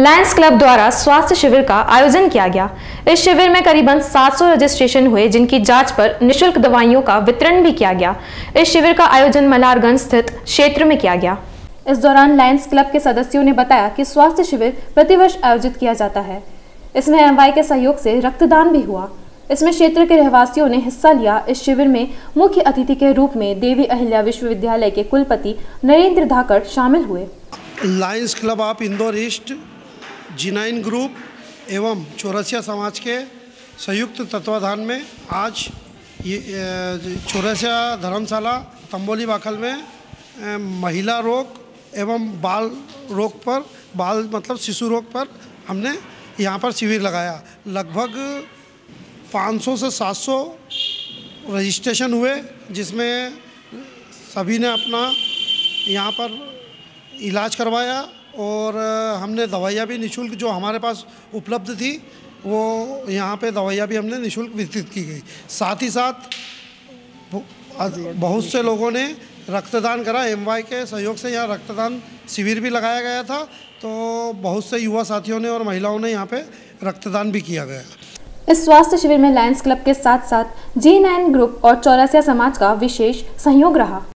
Lions club द्वारा स्वास्थ्य शिविर का आयोजन किया गया। इस शिविर में करीबन 700 रजिस्ट्रेशन हुए, जिनकी जाँच पर निशुल्क दवाइयों का वितरण भी किया गया। इस शिविर का आयोजन मलारगंज स्थित क्षेत्र में किया गया। इस दौरान लायंस क्लब के सदस्यों ने बताया कि स्वास्थ्य शिविर प्रतिवर्ष आयोजित किया जाता है। इसमें एम के सहयोग से रक्तदान भी हुआ। इसमें क्षेत्र के रहवासियों ने हिस्सा लिया। इस शिविर में मुख्य अतिथि के रूप में देवी अहिल्या विश्वविद्यालय के कुलपति नरेंद्र धाकड़ शामिल हुए। Lions Club of Indore East जिनाइन group एवं चौरसिया समाज के संयुक्त तत्वाधान में आज ये चौरसिया धर्मशाला तंबोली बाखल में महिला रोग एवं बाल रोग पर, बाल मतलब शिशु रोग पर हमने यहाँ पर शिविर लगाया। लगभग 500 से 700 रजिस्ट्रेशन हुए, जिसमें सभी ने अपना यहाँ पर इलाज करवाया। और हमने दवाइयाँ भी निशुल्क जो हमारे पास उपलब्ध थी, वो यहाँ पे दवाइयाँ भी हमने निशुल्क वितरित की गई। साथ ही साथ बहुत से लोगों ने रक्तदान करा। एमवाई के सहयोग से यहाँ रक्तदान शिविर भी लगाया गया था। तो बहुत से युवा साथियों ने और महिलाओं ने यहाँ पे रक्तदान भी किया गया। इस स्वास्थ्य शिविर में लायंस क्लब के साथ साथ जी नाइन ग्रुप और चौरासिया समाज का विशेष सहयोग रहा।